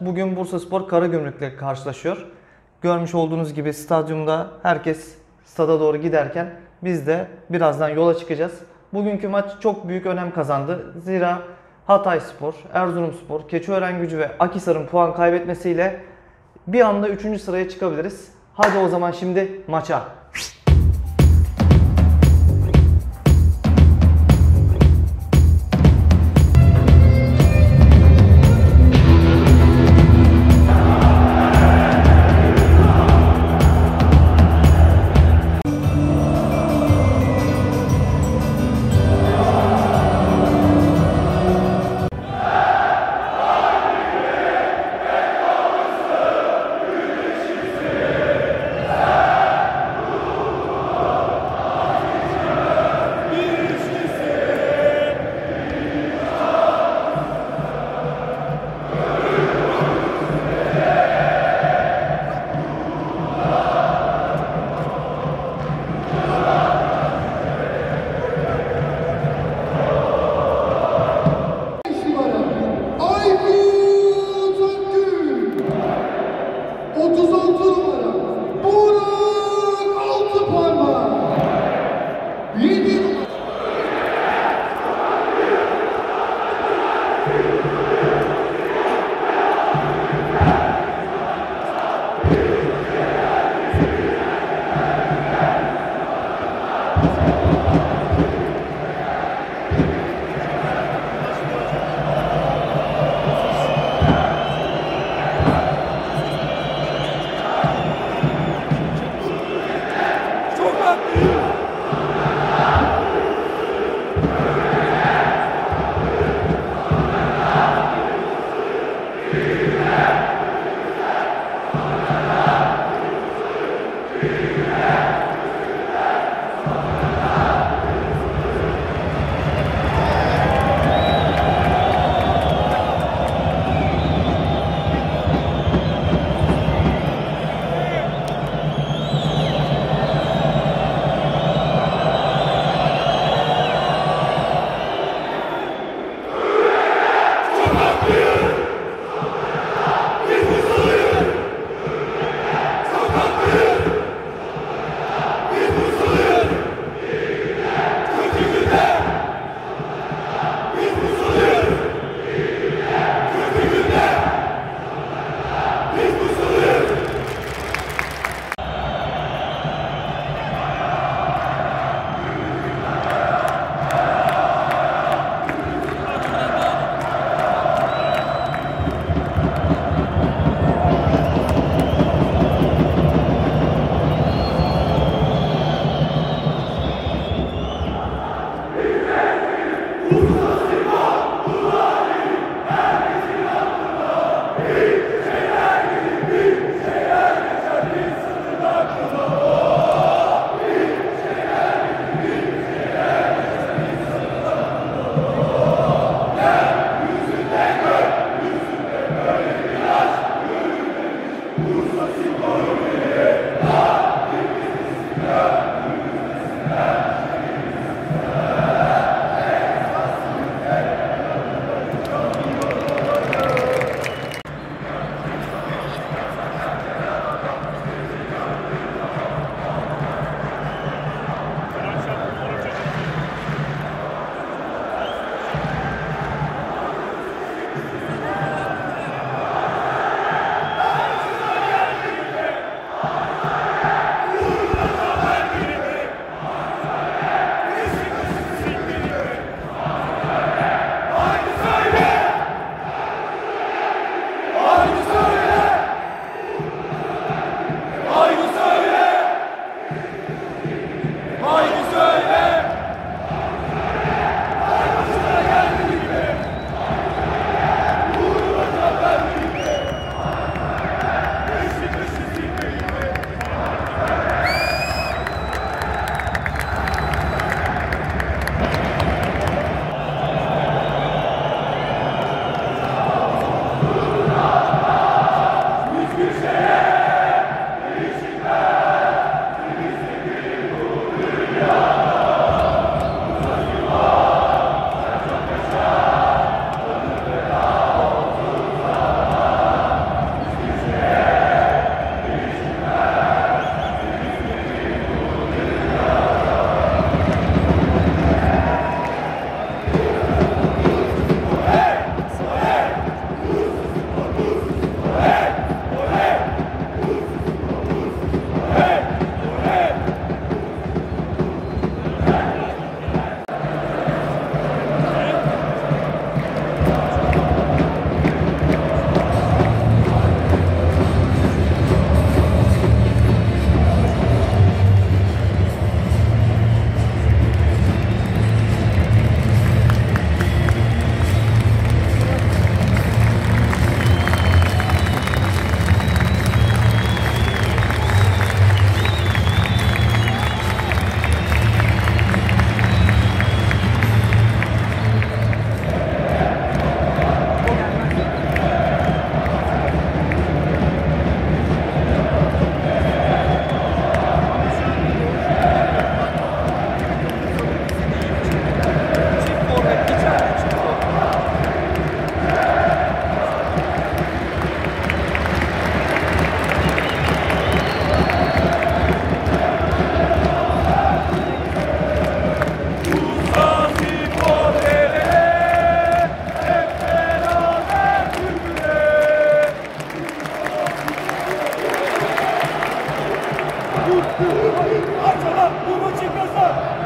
Bugün Bursa Spor Karagümrük'le karşılaşıyor. Görmüş olduğunuz gibi stadyumda herkes stada doğru giderken biz de birazdan yola çıkacağız. Bugünkü maç çok büyük önem kazandı. Zira Hatay Spor, Erzurum Spor, Keçiören Gücü ve Akhisar'ın puan kaybetmesiyle bir anda 3. sıraya çıkabiliriz. Hadi o zaman şimdi maça. Meine Söhne! Bu maçı kazan!